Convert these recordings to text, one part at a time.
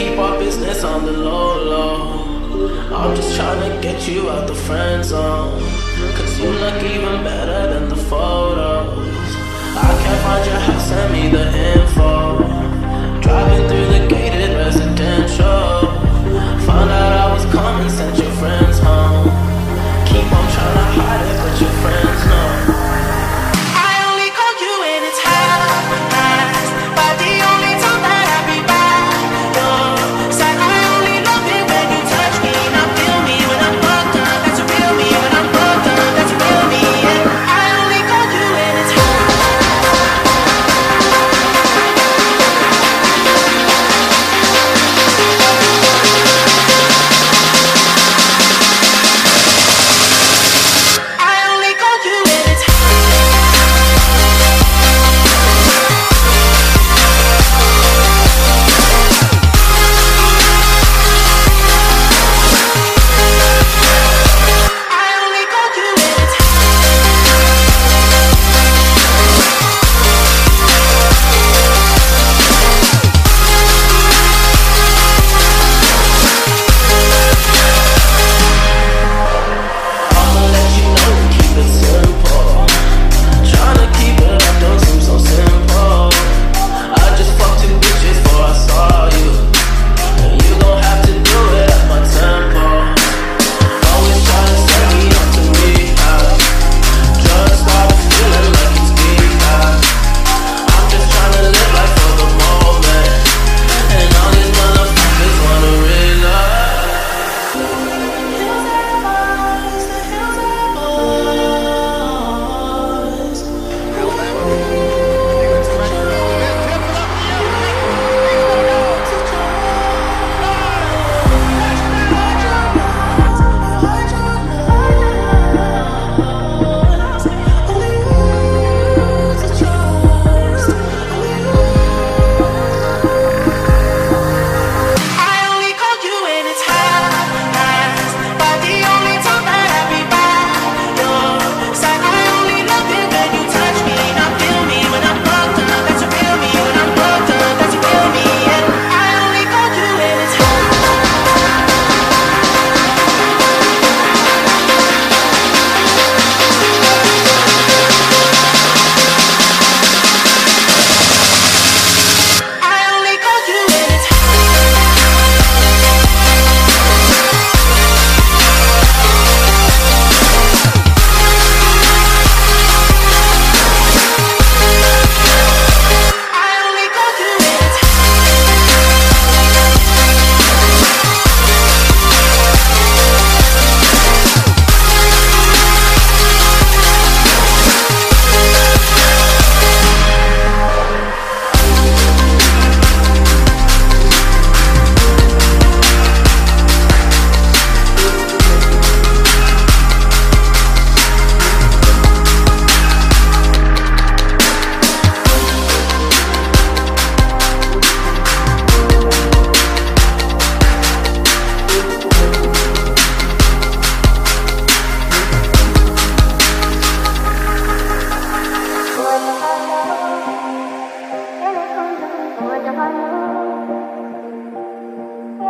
keep our business on the low low. I'm just trying to get you out the friend zone. Cause you look even better than the photos. I can't find your house, send me the info. Driving through the gated residential. Found out I was coming, sent your friends home. Keep on trying to hide it, but your friends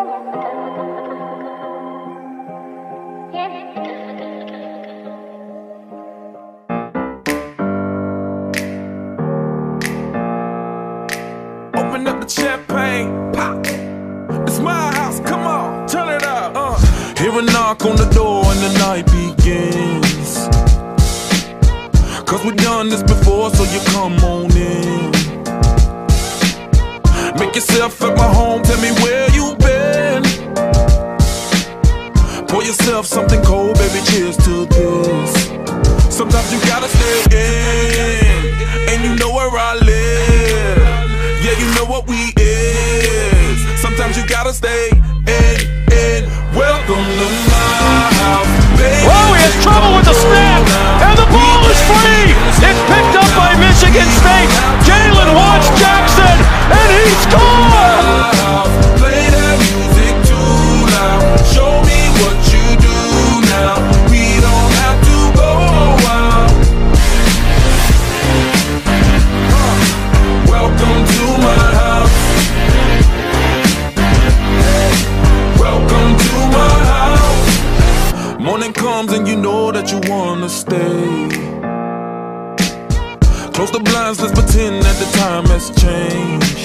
Open up the champagne, pop. It's my house, come on, turn it up. Uh. Hear a knock on the door and the night begins. Cause we done this before, so you come on in. Make yourself at my home, tell me where Pour yourself something cold, baby, cheers to this. Sometimes you gotta stay in, and you know where I live. Yeah, you know what we is. Sometimes you gotta stay in, in. Welcome to my house, baby. Oh, he has trouble with the snap, and the ball is free. It's picked up by Michigan State. Jalen Watts that the time has changed.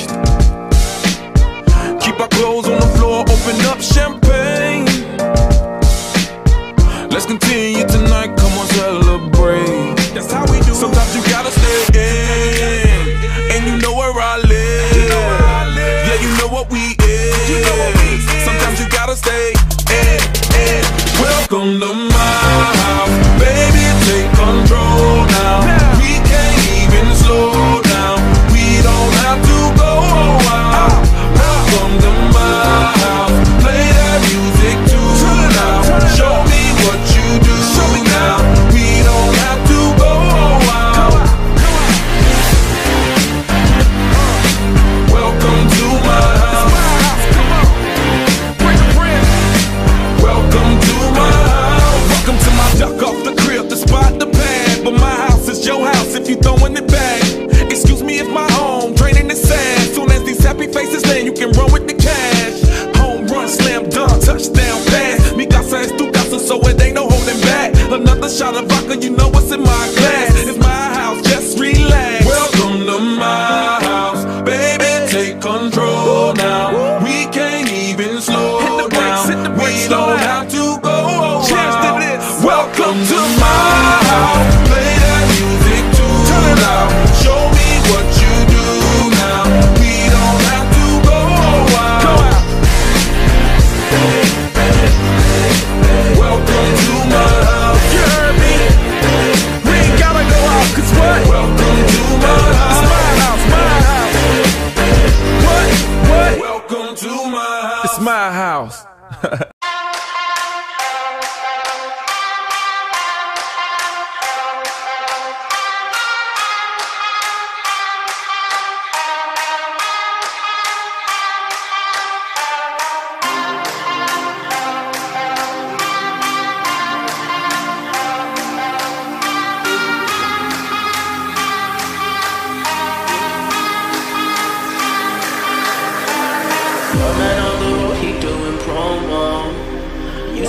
Throwing it back. Excuse me if my home draining the sad. Soon as these happy faces land, you can run with the cash. Home run, slam dunk, touchdown pass. Mi casa es tu casa, so it ain't no holding back. Another shot of vodka, you know what's in my glass. It's my house, just relax. Welcome to my house, baby. Take control now. We can't even slow down. we don't have to go. Cheers to this. Welcome to my house.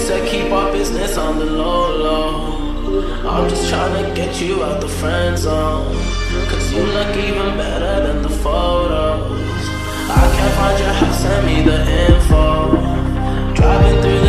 said keep our business on the low, low. I'm just trying to get you out the friend zone. Cause you look even better than the photos. I can't find your house, send me the info. Driving through